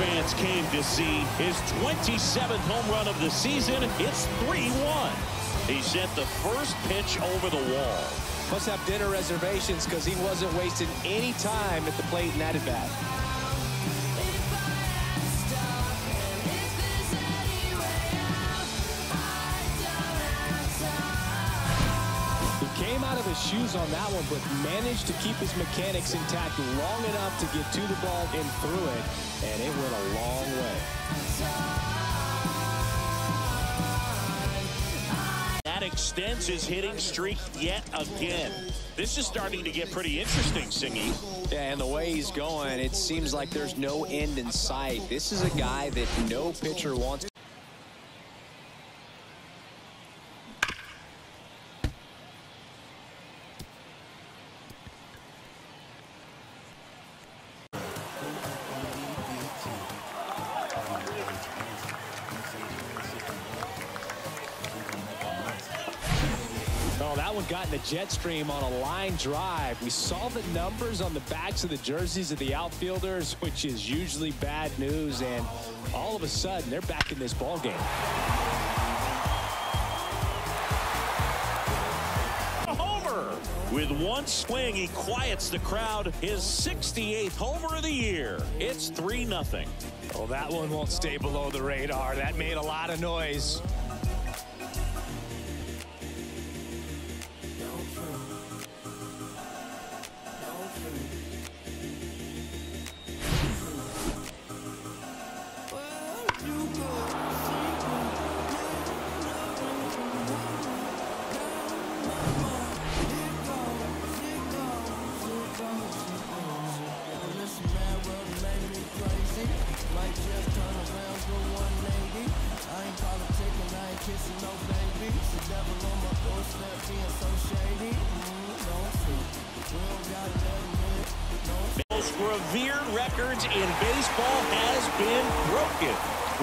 Fans came to see. His 27th home run of the season. It's 3-1. He sent the first pitch over the wall. Must have dinner reservations because he wasn't wasting any time at the plate in that at bat. Shoes on that one, but managed to keep his mechanics intact long enough to get to the ball and through it, and it went a long way. That extends his hitting streak yet again. This is starting to get pretty interesting, Singy. Yeah, and the way he's going, it seems like there's no end in sight. This is a guy that no pitcher wants. Oh, that one got in the jet stream on a line drive. We saw the numbers on the backs of the jerseys of the outfielders, which is usually bad news. And all of a sudden, they're back in this ball game. A homer. With one swing, he quiets the crowd. His 68th homer of the year. It's 3-0. Well, that one won't stay below the radar. That made a lot of noise. Revered records in baseball has been broken.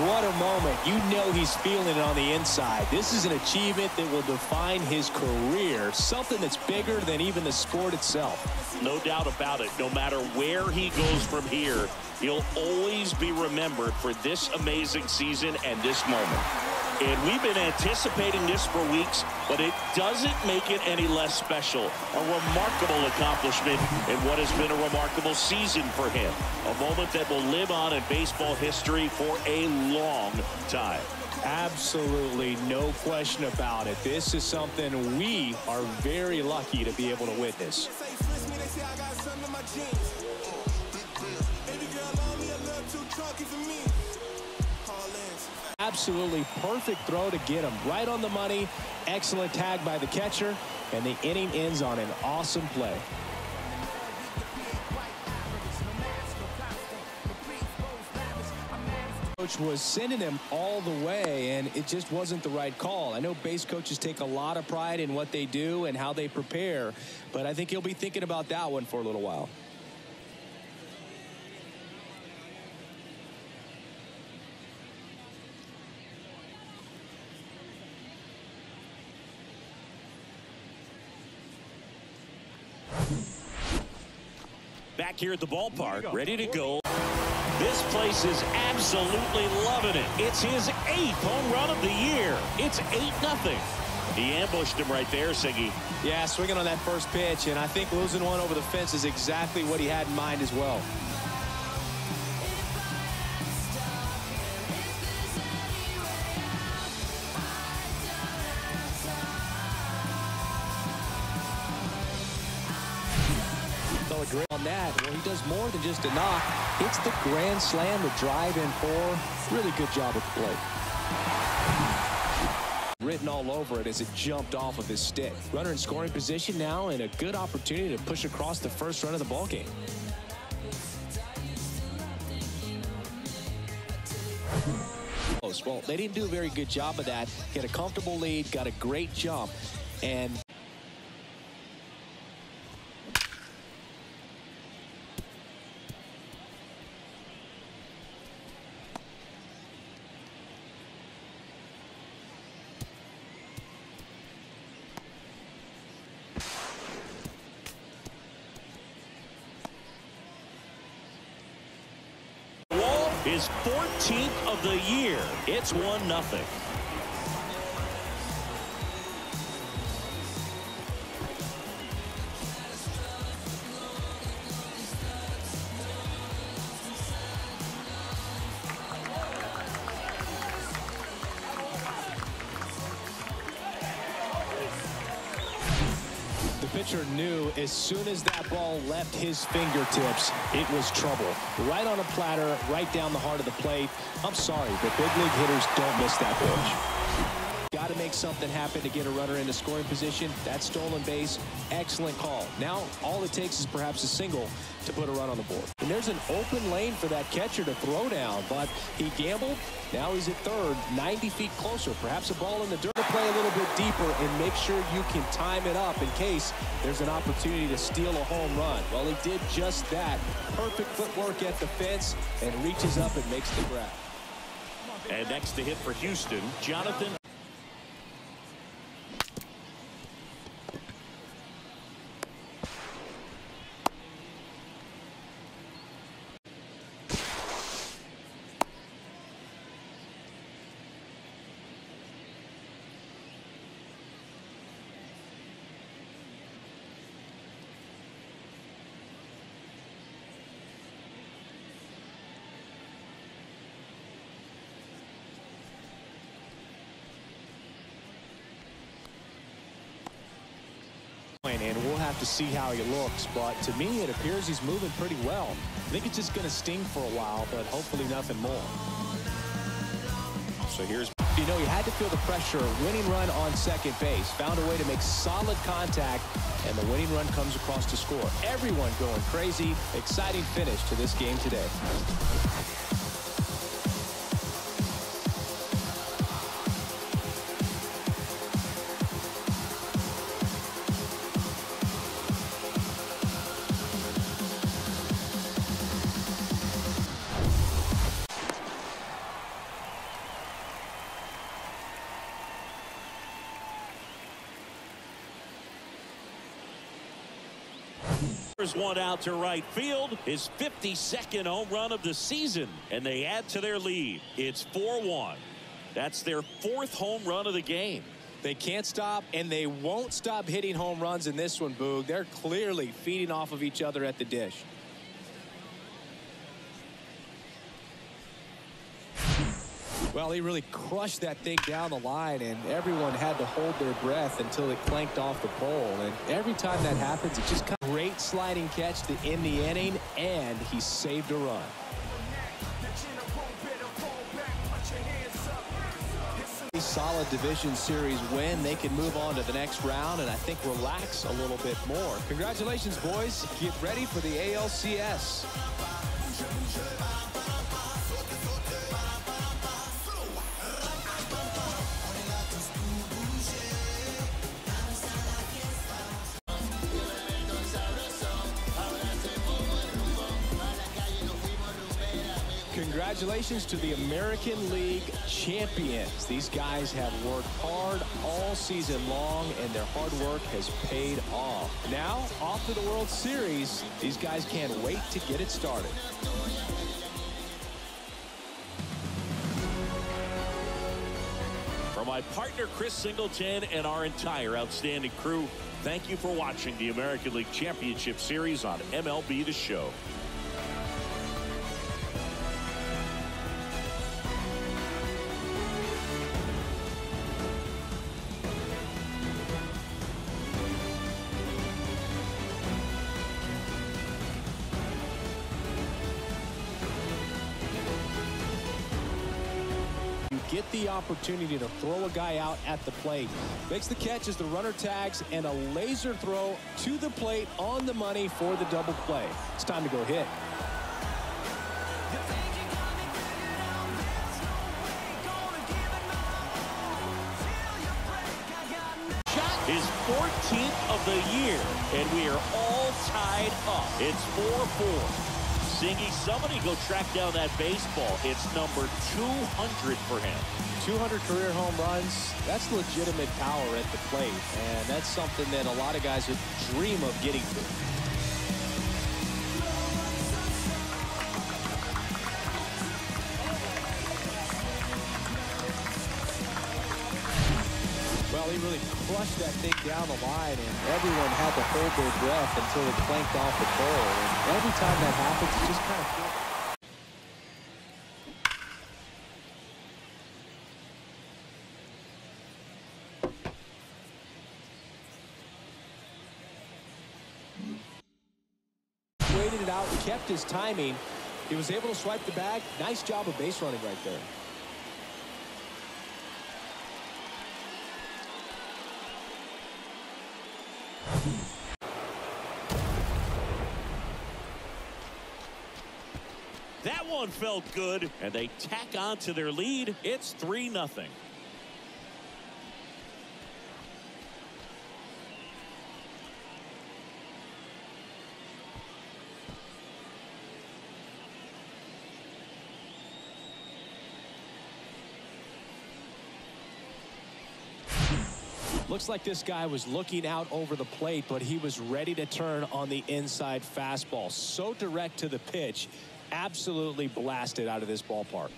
What a moment. You know he's feeling it on the inside. This is an achievement that will define his career, something that's bigger than even the sport itself. No doubt about it. No matter where he goes from here, he'll always be remembered for this amazing season and this moment. And we've been anticipating this for weeks, but it doesn't make it any less special. A remarkable accomplishment in what has been a remarkable season for him. A moment that will live on in baseball history for a long time. Absolutely no question about it. This is something we are very lucky to be able to witness. Absolutely perfect throw to get him right on the money. Excellent tag by the catcher, and the inning ends on an awesome play. Coach was sending him all the way, and it just wasn't the right call. I know base coaches take a lot of pride in what they do and how they prepare, but I think he'll be thinking about that one for a little while. Back here at the ballpark, ready to go. This place is absolutely loving it. It's his eighth home run of the year. It's 8-0. He ambushed him right there, Singy. Yeah, swinging on that first pitch, and I think losing one over the fence is exactly what he had in mind as well. On that. Well, he does more than just a knock. Hits the grand slam to drive in four. Really good job at the plate. Written all over it as it jumped off of his stick. Runner in scoring position now and a good opportunity to push across the first run of the ball game. Well, they didn't do a very good job of that. Get a comfortable lead, got a great jump, and His 14th of the year. It's 1-0. Pitcher knew as soon as that ball left his fingertips, it was trouble. Right on a platter, right down the heart of the plate. I'm sorry, but big league hitters don't miss that pitch. Make something happen to get a runner into scoring position. That stolen base, excellent call. Now, all it takes is perhaps a single to put a run on the board. And there's an open lane for that catcher to throw down, but he gambled. Now he's at third, 90 feet closer. Perhaps a ball in the dirt to play a little bit deeper and make sure you can time it up in case there's an opportunity to steal a home run. Well, he did just that. Perfect footwork at the fence and reaches up and makes the grab. And next to hit for Houston, Jonathan and we'll have to see how he looks. But to me, it appears he's moving pretty well. I think it's just going to sting for a while, but hopefully nothing more. So here's you know, he had to feel the pressure. Winning run on second base. Found a way to make solid contact, and the winning run comes across to score. Everyone going crazy. Exciting finish to this game today. One out to right field. His 52nd home run of the season. And they add to their lead. It's 4-1. That's their fourth home run of the game. They can't stop, and they won't stop hitting home runs in this one, Boog. They're clearly feeding off of each other at the dish. Well, he really crushed that thing down the line, and everyone had to hold their breath until it clanked off the pole. And every time that happens, it's just kind of great sliding catch to end the inning, and he saved a run. solid division series win. They can move on to the next round and I think relax a little bit more. Congratulations boys. Get ready for the ALCS Congratulations to the American League champions. These guys have worked hard all season long, and their hard work has paid off. Now, off to the World Series. These guys can't wait to get it started. From my partner, Chris Singleton, and our entire outstanding crew, thank you for watching the American League Championship Series on MLB The Show. Get the opportunity to throw a guy out at the plate. Makes the catch as the runner tags and a laser throw to the plate on the money for the double play. It's time to go hit. His 14th of the year, and we are all tied up. It's 4-4. Singy, somebody go track down that baseball. It's number 200 for him. 200 career home runs, that's legitimate power at the plate. And that's something that a lot of guys would dream of getting to. Well, he really crushed that thing down the line, and everyone had to hold their breath until it clanked off the pole. And every time that happens, it just kind of feels waited it out, kept his timing. He was able to swipe the bag. Nice job of base running right there. That one felt good, and they tack on to their lead. It's 3 nothing. Looks like this guy was looking out over the plate, but he was ready to turn on the inside fastball. So direct to the pitch, absolutely blasted out of this ballpark.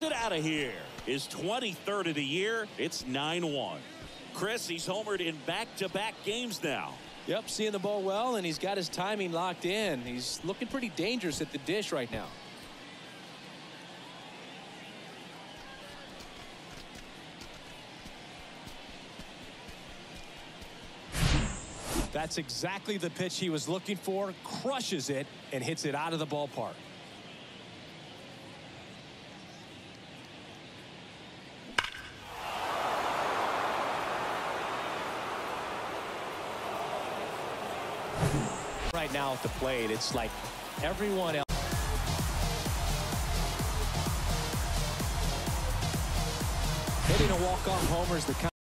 Get out of here. His 23rd of the year. It's 9-1. Chris, he's homered in back-to-back -back games now. Yep, seeing the ball well, and he's got his timing locked in. He's looking pretty dangerous at the dish right now. That's exactly the pitch he was looking for. Crushes it and hits it out of the ballpark. Right now at the plate, it's like everyone else. Hitting a walk-off homer is the